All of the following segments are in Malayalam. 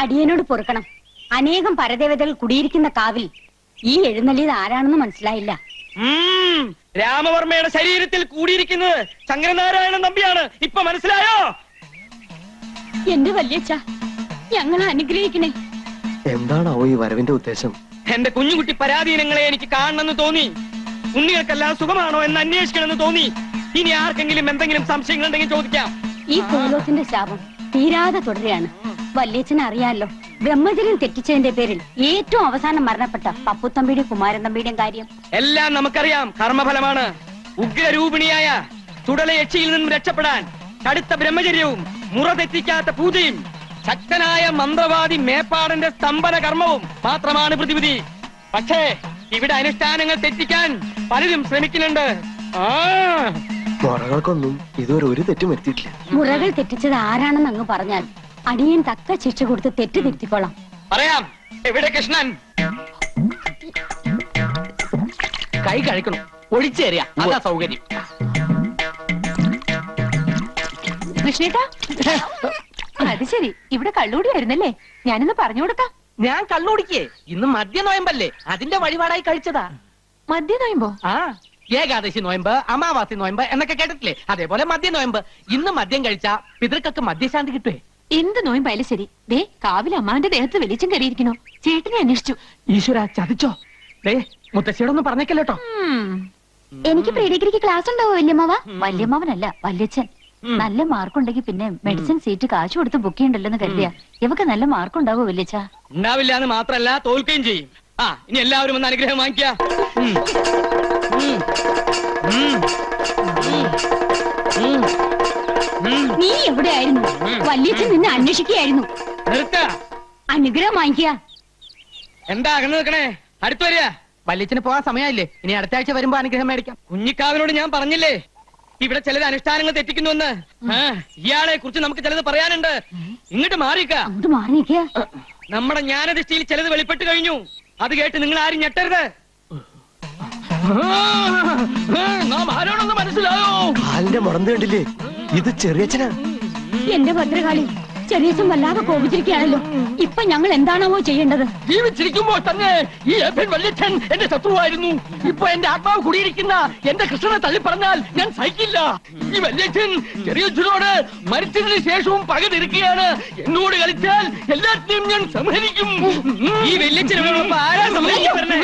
അടിയനോട് പൊറുക്കണം. അനേകം പരദേവതകൾ കുടിയിരിക്കുന്ന കാവിൽ ഈ എഴുന്നള്ളിയത് ആരാണെന്ന് മനസ്സിലായില്ല. രാമവർമ്മയുടെ ശരീരത്തിൽ കൂടിയിരിക്കുന്നത് ശങ്കരനാരായണൻ നമ്പിയാണ്. ഇപ്പൊ മനസ്സിലായോ? എന്റെ വല്യച്ഛ ഞങ്ങളെ അനുഗ്രഹിക്കണേ. എന്താണാവോ ഈ വരവിന്റെ ഉദ്ദേശം? എന്റെ കുഞ്ഞുകുട്ടി പരാധീനങ്ങളെ എനിക്ക് കാണണമെന്ന് തോന്നി. ഉണ്ണികൾക്കെല്ലാം സുഖമാണോ എന്ന് അന്വേഷിക്കണമെന്ന് തോന്നി. ഇനി ആർക്കെങ്കിലും എന്തെങ്കിലും സംശയങ്ങൾ ഉണ്ടെങ്കിൽ ചോദിക്കാം. ഈ കോലോത്തിന്റെ ശാപം തീരാതെ തുടരുകയാണ്. വല്യച്ഛനെ അറിയാലോ ബ്രഹ്മചര്യം തെറ്റിച്ചതിന്റെ പേരിൽ ഏറ്റവും അവസാനം മരണപ്പെട്ട പപ്പുത്തമ്പിയുടെയും കുമാരൻ തമ്പിയുടെയും കാര്യം. എല്ലാം നമുക്കറിയാം. കർമ്മഫലമാണ്. ഉഗ്രരൂപിണിയായ തുടല യക്ഷിയിൽ നിന്നും രക്ഷപ്പെടാൻ കടുത്ത ബ്രഹ്മചര്യവും മുറ തെറ്റിക്കാത്ത പൂജയും ശക്തനായ മന്ത്രവാദി മേപ്പാടന്റെ സ്തംഭന കർമ്മവും മാത്രമാണ് പ്രതിവിധി. പക്ഷേ ഇവിടെ അനുഷ്ഠാനങ്ങൾ തെറ്റിക്കാൻ പലരും ശ്രമിക്കുന്നുണ്ട്. ആ. മുറകൾക്കൊന്നും ഇതുവരെ ഒരു തെറ്റും വരുത്തിയിട്ടില്ല. മുറകൾ തെറ്റിച്ചത് ആരാണെന്ന് അങ്ങ് പറഞ്ഞാൽ അടിയൻ തക്ക ശിക്ഷ കൊടുത്ത് തെറ്റ് തിരുത്തിക്കോളാം. പറയാം. എവിടെ കൃഷ്ണൻ? കൈ കഴിക്കണം ഒഴിച്ചേറിയ അതാ സൗകര്യം. കൃഷ്ണേട്ടാ അത് ശരി. ഇവിടെ കള്ളുകൂടിയായിരുന്നല്ലേ ഞാനിന്ന് പറഞ്ഞു കൊടുക്കാം. ഞാൻ കള്ളുടിക്കേ. ഇന്ന് മദ്യ നോയമ്പല്ലേ അതിന്റെ വഴിപാടായി കഴിച്ചതാ. മദ്യ നോയമ്പോ ആ. ഏകാദശി നോയമ്പ് അമാവാസി നോയമ്പ് എന്നൊക്കെ കേട്ടിട്ടില്ലേ? അതേപോലെ മദ്യ നോയമ്പ് ഇന്ന് മദ്യം കഴിച്ച പിതൃക്കൾക്ക് മദ്യശാന്തി കിട്ടുവേ. എന്ത് നോയമ്പായാലും ശരി ദേ കാവിലെ അമ്മാന്റെ ദേഹത്ത് വെളിച്ചം കയറിയിരിക്കണോ ചേട്ടനെ അന്വേഷിച്ചു. ഈശ്വര ചതിച്ചോ? ദേ മുത്തശ്ശിയോടൊന്നും പറഞ്ഞേക്കല്ലോട്ടോ? എനിക്ക് പ്രീ ഡിഗ്രിക്ക് ക്ലാസ് ഉണ്ടാവോ വല്യമ്മാവ? വല്യമ്മാവനല്ല വല്യച്ഛൻ. നല്ല മാർക്കുണ്ടെങ്കിൽ പിന്നെ മെഡിസിൻ സീറ്റ് കാശ് കൊടുത്ത് ബുക്ക് ചെയ്യണ്ടല്ലോ എന്ന് കരുതിയ ഇവക്ക് നല്ല മാർക്ക് ഉണ്ടാവോ വല്യച്ഛ? ഉണ്ടാവില്ല എന്ന് മാത്രല്ല തോൽക്കുകയും ചെയ്യും. ആ ഇനി എല്ലാവരും ഒന്ന് അനുഗ്രഹം വാങ്ങിക്ക. നീ എവിടെയായിരുന്നു? വല്യച്ഛൻ നിന്നെ അന്വേഷിക്കുകയായിരുന്നു. അനുഗ്രഹം വാങ്ങിക്കുക. എന്താ അകന്ന് നിൽക്കണേ? അടുത്ത് വരിക. വല്യച്ഛന് പോകാൻ സമയമില്ലേ? ഇനി അടുത്ത ആഴ്ച വരുമ്പോ അനുഗ്രഹം മേടിക്കാം. കുഞ്ഞിക്കാവിനോട് ഞാൻ പറഞ്ഞില്ലേ? ഇവിടെ ചിലത് അനുഷ്ഠാനങ്ങൾ തെറ്റിക്കുന്നുവെന്ന്. ആ, ഇയാളെ കുറിച്ച് നമുക്ക് ചിലത് പറയാനുണ്ട്. ഇങ്ങോട്ട് മാറിക്ക നമ്മുടെ ജ്ഞാനദൃഷ്ടിയിൽ ചിലത് വെളിപ്പെട്ട് കഴിഞ്ഞു. അത് കേട്ട് നിങ്ങൾ ആരും ഞെട്ടരുത്. നാം ആരോടൊന്ന് മനസ്സിലായോ? കാലിന്റെ മുടന്ത് കണ്ടില്ലേ? ഇത് ചെറിയച്ഛനാ എന്റെ ഭദ്രകാളി ചെറിയച്ഛൻ വല്ലാതെ കോപിച്ചിരിക്കുകയാണല്ലോ. ഇപ്പൊ ഞങ്ങൾ എന്താണാവോ ചെയ്യേണ്ടത്? ജീവിച്ചിരിക്കുമ്പോൾ തന്നെ ഈ ഏപ്പൻ വല്യച്ഛൻ എന്റെ ശത്രുവായിരുന്നു. ഇപ്പൊ എന്റെ ആത്മാവ് കൂടിയിരിക്കുന്ന എന്റെ കൃഷ്ണനെ തള്ളി പറഞ്ഞാൽ ഞാൻ സഹിക്കില്ല. ഈ വല്യച്ഛൻ ചെറിയച്ഛനോട് മരിച്ചതിന് ശേഷവും പക എന്നോട് കളിച്ചാൽ എല്ലാത്തിനെയും ഞാൻ സംഹരിക്കും. ഈ വല്യച്ഛനോടൊപ്പം ആരാ സംഹരിക്കാൻ വരണേ?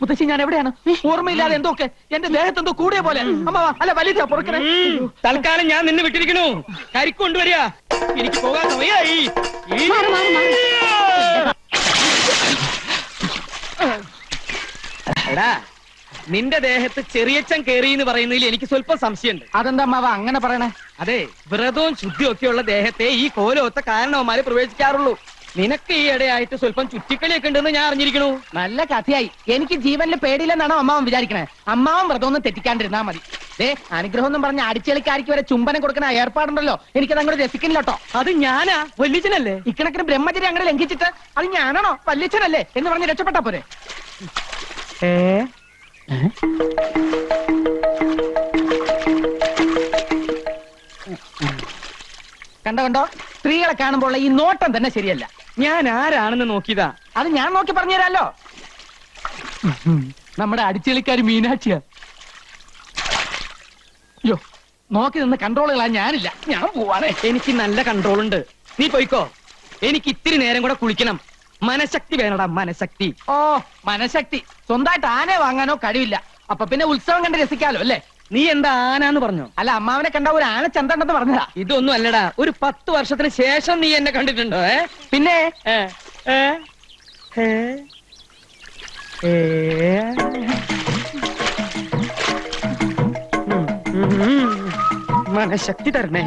മുത്തശ്ശി ഞാൻ എവിടെയാണ്? ഓർമ്മയില്ലാതെ എന്തൊക്കെ? എന്റെ ദേഹത്ത് എന്തോ കൂടിയ പോലെ അല്ല വലിയ പൊറുക്കണേ തൽക്കാലം ഞാൻ നിന്നെ വിട്ടിരിക്കണു കരിക്ക് കൊണ്ടുവരിക. എനിക്ക് പോകാൻ സമയായി. എടാ നിന്റെ ദേഹത്ത് ചെറിയച്ചൻ കേറി എന്ന് പറയുന്നതിൽ എനിക്ക് സ്വല്പം സംശയമുണ്ട്. അതെന്താ അമ്മാവ അങ്ങനെ പറയണേ? അതെ വ്രതവും ശുദ്ധിയും ഒക്കെയുള്ള ദേഹത്തെ ഈ കോലോത്ത കാരണവന്മാരെ പ്രവേശിക്കാറുള്ളൂ. നിനക്ക് ഈ ഇടയായിട്ട് സ്വല്പം ചുറ്റിക്കളിയൊക്കെ ഉണ്ടെന്ന് ഞാൻ അറിഞ്ഞിരിക്കണു. നല്ല കഥയായി. എനിക്ക് ജീവനിൽ പേടിയില്ലെന്നാണോ അമ്മാവൻ വിചാരിക്കണേ? അമ്മാവൻ വ്രതമൊന്നും തെറ്റിക്കാണ്ടിരുന്നാ മതി. ഏ അനുഗ്രഹം എന്നും പറഞ്ഞ അടിച്ചെളിക്കാരിക്ക് വരെ ചുംബനം കൊടുക്കുന്ന ഏർപ്പാടുണ്ടല്ലോ. എനിക്കത് അങ്ങോട്ട് രസിക്കുന്നില്ലോട്ടോ അത് ഞാനാ? വല്ലിച്ചനല്ലേ ഇക്കണക്കിന് ബ്രഹ്മചര്യം അങ്ങനെ ലംഘിച്ചിട്ട് അത് ഞാനാണോ? വല്യച്ഛനല്ലേ? എന്ന് പറഞ്ഞ് രക്ഷപ്പെട്ടാ പോരെ. ഏ? കണ്ടോ കണ്ടോ? സ്ത്രീകളെ കാണുമ്പോൾ ഈ നോട്ടം തന്നെ ശരിയല്ല. ഞാൻ ആരാണെന്ന് നോക്കിയതാ. അത് ഞാൻ നോക്കി പറഞ്ഞു പറഞ്ഞുതരാലോ. നമ്മുടെ അടിച്ചെളിക്കാരി മീനാക്ഷിയാ. യോ നോക്കി നിന്ന് കൺട്രോളുകളാ ഞാനില്ല. ഞാൻ പോവാണേ. എനിക്ക് നല്ല കൺട്രോൾ ഉണ്ട്. നീ പോയിക്കോ. എനിക്ക് ഇത്തിരി നേരം കൂടെ കുളിക്കണം. മനശക്തി വേണടാ മനശക്തി. ഓ മനശക്തി. സ്വന്തമായിട്ട് ആനെ വാങ്ങാനോ കഴിവില്ല. അപ്പൊ പിന്നെ ഉത്സവം കണ്ട് രസിക്കാലോ അല്ലേ? നീ എന്താ ആനാന്ന് പറഞ്ഞു? അല്ല അമ്മാവനെ കണ്ട ഒരു ആന ചന്തണ്ടെന്ന് പറഞ്ഞതാ. ഇതൊന്നും അല്ലടാ. ഒരു പത്ത് വർഷത്തിന് ശേഷം നീ എന്നെ കണ്ടിട്ടുണ്ടോ ഏ? പിന്നെ. മനഃശക്തി തരണേ.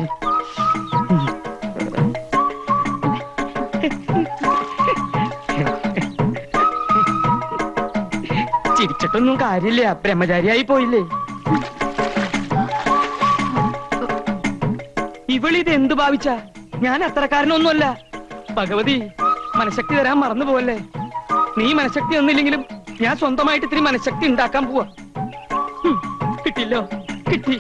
ചിരിച്ചിട്ടൊന്നും കാര്യമില്ല. ബ്രഹ്മചാരിയായി പോയില്ലേ? ഇവളിത് എന്തു ഭാവിച്ച? ഞാൻ അത്രക്കാരനൊന്നുമല്ല. ഭഗവതി മനഃശക്തി തരാൻ മറന്നു പോവല്ലേ? നീ മനഃശക്തി ഒന്നില്ലെങ്കിലും ഞാൻ സ്വന്തമായിട്ട് ഇത്തിരി മനഃശക്തി ഉണ്ടാക്കാൻ പോവാ. കിട്ടില്ലോ കിട്ടി.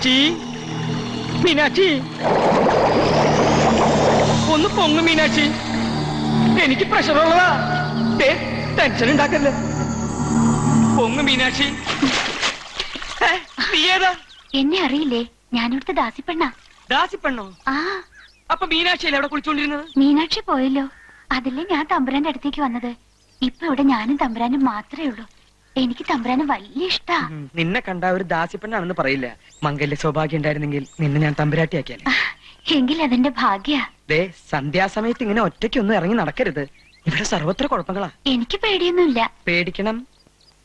മീനാക്ഷി? മീനാക്ഷി? ഒന്ന് പൊങ്ങ് മീനാക്ഷി. എനിക്ക് പ്രഷറുള്ളതാ ടെൻഷൻ ഉണ്ടാക്കല്ലേ പൊങ്ങ് മീനാക്ഷി. നീ ഏതാ? എന്നെ അറിയില്ലേ? ഞാനിവിടുത്തെ ദാസിപ്പെണ്ണ. ദാസിപ്പെണ്ണോ? ആ. അപ്പൊ മീനാക്ഷിയല്ലേ അവിടെ കുളിച്ചോണ്ടിരുന്നത്? മീനാക്ഷി പോയല്ലോ. അതല്ലേ ഞാൻ തമ്പുരാന്റെ അടുത്തേക്ക് വന്നത്. ഇപ്പൊ ഇവിടെ ഞാനും തമ്പുരാനും മാത്രമേ ഉള്ളൂ. എനിക്ക് തമ്പുരാനെ വലിയ ഇഷ്ടാ. നിന്നെ കണ്ട ഒരു ദാസിപ്പെണ്ണാണെന്ന് പറയില്ല. മംഗല്യ സൗഭാഗ്യം ഉണ്ടായിരുന്നെങ്കിൽ നിന്നെ ഞാൻ തമ്പുരാട്ടിയാക്കിയാലേ എങ്കിൽ അതെന്റെ ഭാഗ്യ. ദേ സന്ധ്യാസമയത്ത് ഇങ്ങനെ ഒറ്റയ്ക്കൊന്നും ഇറങ്ങി നടക്കരുത്. ഇവിടെ സർവത്ര കുഴപ്പങ്ങളാ. എനിക്ക് പേടിയൊന്നുമില്ല. പേടിക്കണം.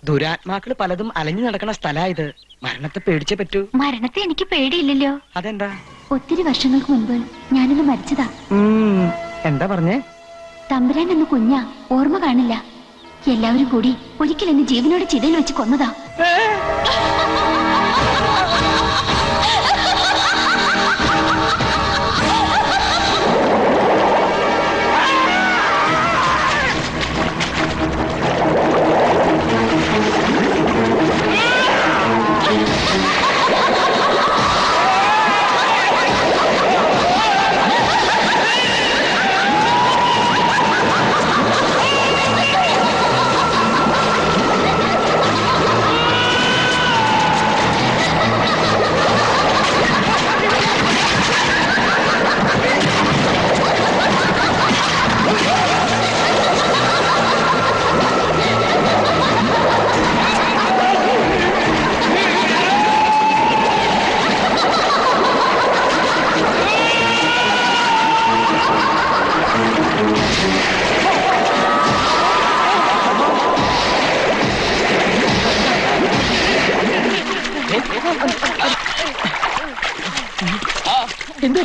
ദുരാത്മാക്കൾ പലതും അലഞ്ഞു നടക്കണ സ്ഥലാ ഇത്. മരണത്തെ പേടിച്ചേ പറ്റൂ. മരണത്തെ എനിക്ക് പേടിയില്ലല്ലോ. അതെന്താ? ഒത്തിരി വർഷങ്ങൾക്ക് മുൻപ് ഞാനൊന്ന് മരിച്ചതാ. എന്താ പറഞ്ഞേ? തമ്പുരാൻ എന്ന് കുഞ്ഞ ഓർമ്മ കാണില്ല. എല്ലാവരും കൂടി ഒരിക്കൽ ജീവനോട് ചിതയിൽ വെച്ച് കൊന്നതാ.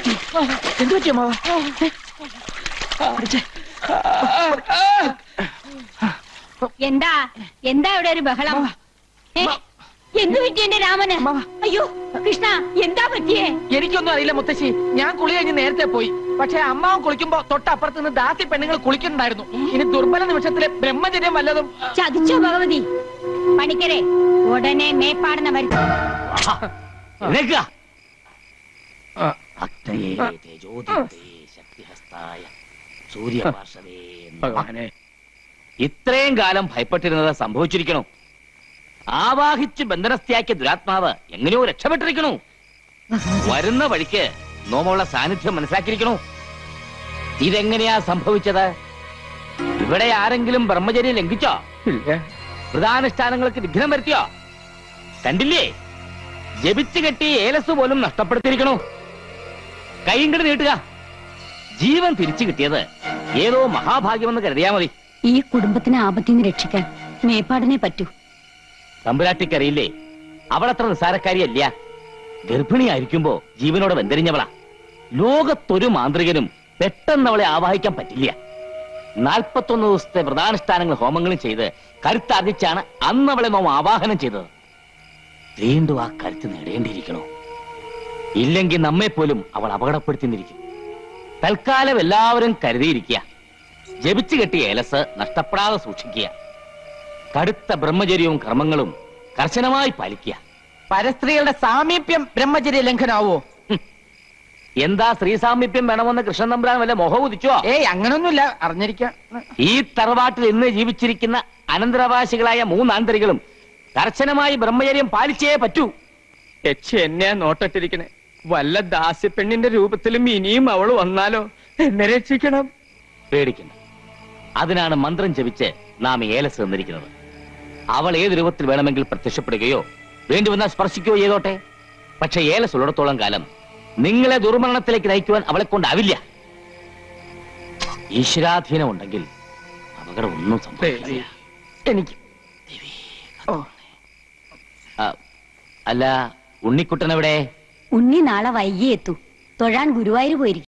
പറ്റി? എന്ത് പറ്റിയ മാവ എന്താ? എന്താ ഇവിടെ ഒരു ബഹളം? എന്ത് പറ്റി എന്റെ രാമന്? അയ്യോ കൃഷ്ണ എന്താ പറ്റിയേ? എനിക്കൊന്നും അറിയില്ല മുത്തശ്ശി. ഞാൻ കുളി കഴിഞ്ഞ് നേരത്തെ പോയി. പക്ഷെ അമ്മാവൻ കുളിക്കുമ്പോ തൊട്ടപ്പുറത്ത് നിന്ന് ദാസി പെണ്ണുങ്ങൾ കുളിക്കുന്നുണ്ടായിരുന്നു. ഇനി ദുർബല നിമിഷത്തിലെ ബ്രഹ്മചര്യം വല്ലതും ചതിച്ചോ ഭഗവതി? പണിക്കരെ ഉടനെ മേപ്പാടുന്ന മരുന്ന്. ഭക്തയേ ശക്തിഹസ്തായ. ഭഗവാനെ. ഇത്രയും കാലം ഭയപ്പെട്ടിരുന്നത് സംഭവിച്ചിരിക്കണു. ആവാഹിച്ച് ബന്ധനസ്ഥയാക്കിയ ദുരാത്മാവ് എങ്ങനെയോ രക്ഷപ്പെട്ടിരിക്കണു. വരുന്ന വഴിക്ക് നോമുള്ള സാന്നിധ്യം മനസ്സിലാക്കിയിരിക്കണു. ഇതെങ്ങനെയാ സംഭവിച്ചത്? ഇവിടെ ആരെങ്കിലും ബ്രഹ്മചര്യം ലംഘിച്ചോ? ഇല്ല. വ്രതാനുഷ്ഠാനങ്ങൾക്ക് വിഘ്നം വരുത്തിയോ? കണ്ടില്ലേ? ജപിച്ചു കെട്ടി ഏലസ് പോലും നഷ്ടപ്പെടുത്തിയിരിക്കണു. കൈയിങ്ങട് നീട്ടുക. ജീവൻ തിരിച്ചു കിട്ടിയത് ഏതോ മഹാഭാഗ്യമെന്ന് കരുതിയാ മതി. ഈ കുടുംബത്തിനെ ആപത്തിൽ നിന്ന് രക്ഷിക്കാൻ മേപ്പാടിനെ പറ്റൂ. തമ്പുരാട്ടിക്കറിയില്ലേ അവളത്ര നിസ്സാരക്കാരിയല്ല. ഗർഭിണിയായിരിക്കുമ്പോ ജീവനോടെ വെന്തരിഞ്ഞവളാ. ലോകത്തൊരു മാന്ത്രികനും പെട്ടെന്ന് അവളെ ആവാഹിക്കാൻ പറ്റില്ല. നാൽപ്പത്തൊന്ന് ദിവസത്തെ വ്രതാനുഷ്ഠാനങ്ങൾ ഹോമങ്ങളും ചെയ്ത് കരുത്താർജിച്ചാണ് അന്ന് അവളെ നാം ആവാഹനം ചെയ്തത്. വീണ്ടും ആ കരുത്ത് നേടേണ്ടിയിരിക്കണോ? ഇല്ലെങ്കിൽ നമ്മെ പോലും അവൾ അപകടപ്പെടുത്തിന്നിരിക്കും. തൽക്കാലം എല്ലാവരും കരുതിയിരിക്കുക. ജപിച്ചു കെട്ടിയ ഏലസ് നഷ്ടപ്പെടാതെ സൂക്ഷിക്കുക. കടുത്ത ബ്രഹ്മചര്യവും കർമ്മങ്ങളും കർശനമായി പാലിക്കുക. പരസ്ത്രീകളുടെ സാമീപ്യം ബ്രഹ്മചര്യ ലംഘനാവോ? എന്താ സ്ത്രീ സാമീപ്യം വേണമെന്ന് കൃഷ്ണൻ നമ്പ്രാൻ വല്ല മോഹം ഉദിച്ചോ? ഏയ് അങ്ങനൊന്നുമില്ല. അറിഞ്ഞിരിക്കാം. ഈ തറവാട്ടിൽ ഇന്ന് ജീവിച്ചിരിക്കുന്ന അനന്തരാവാസികളായ മൂന്നാന്തരികളും കർശനമായി ബ്രഹ്മചര്യം പാലിച്ചേ പറ്റൂ. എന്നെ നോട്ടിട്ടിരിക്കണേ വല്ല ദാസ്യപ്പെണ്ണിന്റെ രൂപത്തിലും ഇനിയും അവൾ വന്നാലോ? എന്നെ രക്ഷിക്കണം. പേടിക്കണം അതിനാണ് മന്ത്രം ജപിച്ച് നാം ഏലസ് തന്നിരിക്കുന്നത്. അവൾ ഏത് രൂപത്തിൽ വേണമെങ്കിൽ പ്രത്യക്ഷപ്പെടുകയോ വേണ്ടി വന്നാൽ സ്പർശിക്കുകയോ ചെയ്തോട്ടെ. പക്ഷെ ഏലസ് ഉള്ളിടത്തോളം കാലം നിങ്ങളെ ദുർമരണത്തിലേക്ക് നയിക്കുവാൻ അവളെ കൊണ്ടാവില്ല. ഈശ്വരാധീനം ഉണ്ടെങ്കിൽ അപകടം ഒന്നും സംഭവിക്കില്ല എനിക്ക് അല്ല ഉണ്ണിക്കുട്ടൻ എവിടെ? ഉണ്ണി നാളെ വൈകിയെത്തു. തൊഴാൻ ഗുരുവായൂർ പോയിരിക്കും